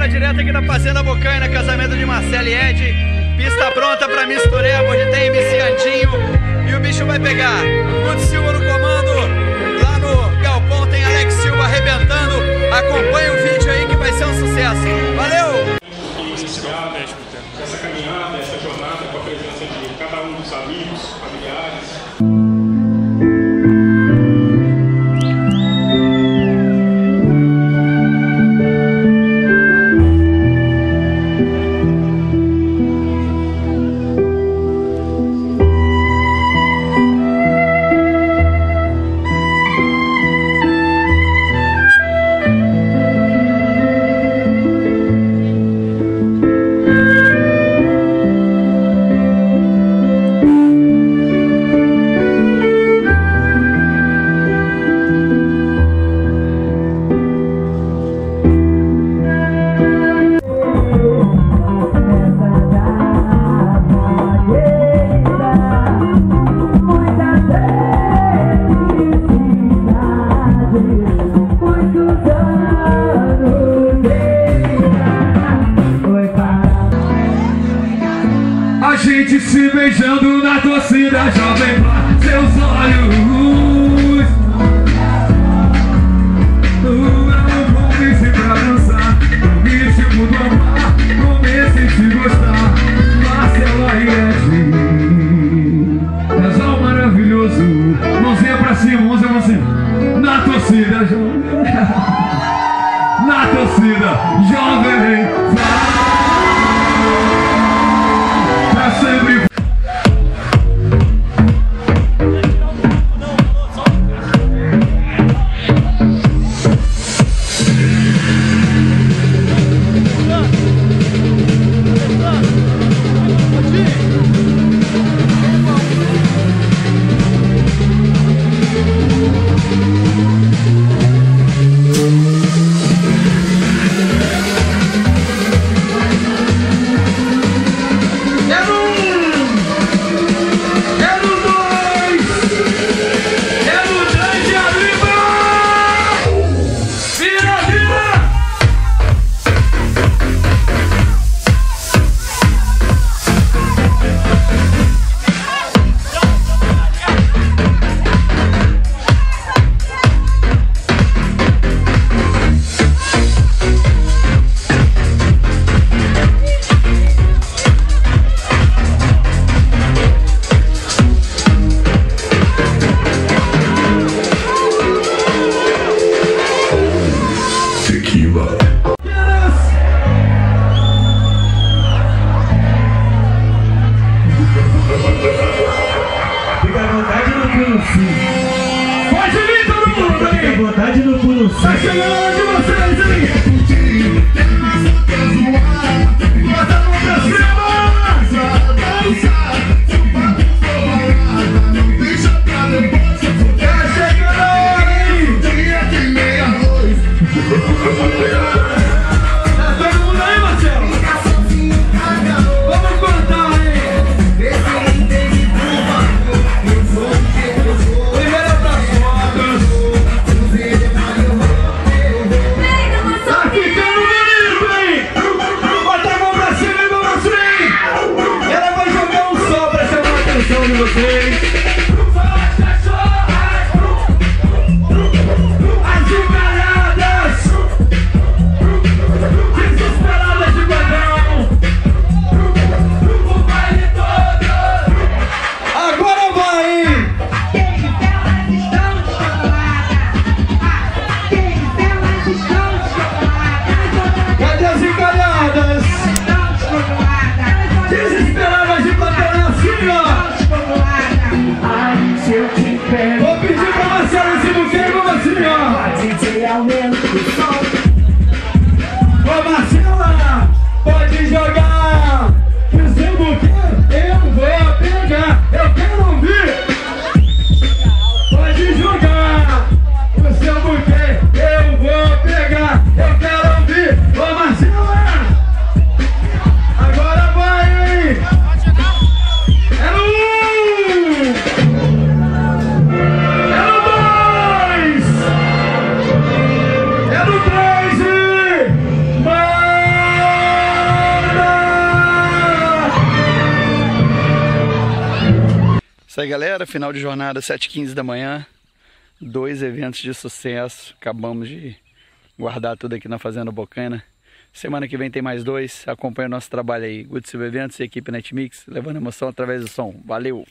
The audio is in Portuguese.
galera, direto aqui da Fazenda Bocaina, casamento de Marcelo e Ed. Pista pronta pra mistureba, hoje tem MC Antinho e o bicho vai pegar. Guto Silva no comando, lá no Galpão tem Alex Silva arrebentando. Acompanha o vídeo aí que vai ser um sucesso. Valeu! essa caminhada, essa jornada com a presença de cada um dos amigos, familiares. Beijando na torcida Jovem Pan, seus olhos. Eu comecei pra dançar No ritmo do amar Comecei a te gostar. Marcela e Ed Casal maravilhoso Mãozinha pra cima, mãozinha pra cima. Na torcida Jovem Na pulo Tá chegando de vocês aí! Isso aí, galera. Final de jornada, 7h15 da manhã. Dois eventos de sucesso. Acabamos de guardar tudo aqui na Fazenda Bocaina. Semana que vem tem mais dois. Acompanha o nosso trabalho aí. Good Silver Eventos e equipe Netmix, levando emoção através do som. Valeu!